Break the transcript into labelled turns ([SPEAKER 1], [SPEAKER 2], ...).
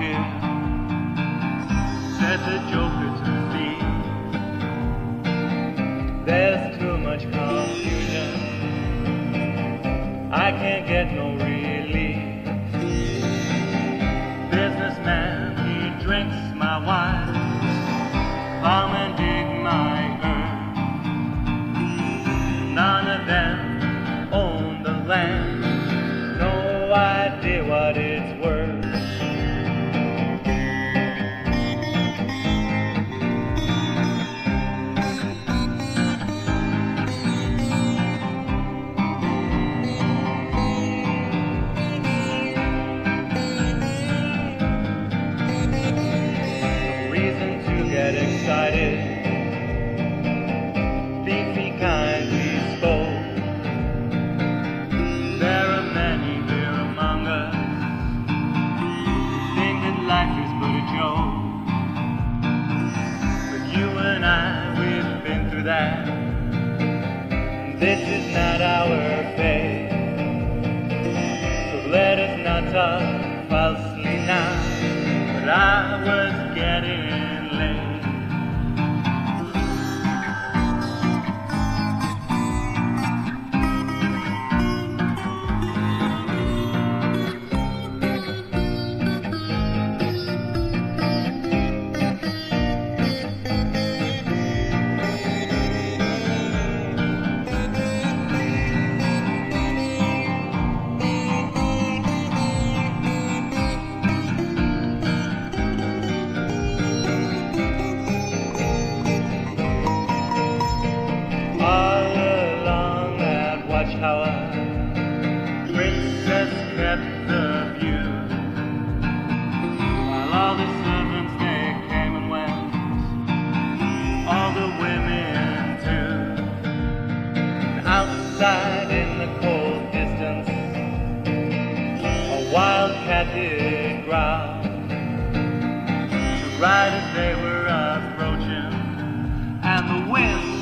[SPEAKER 1] here, said the joker to me. There's too much confusion. I can't get no relief. Businessman, he drinks my wine. Come and dig my earth. None of them own the land. Get excited. Spoke. There are many among us think that life is but a joke. But you and I, we've been through that. This is not our fate. So let us not talk falsely now. But I was getting The view. While all the servants they came and went, all the women too. And outside in the cold distance, a wildcat did growl. The riders they were approaching, and the wind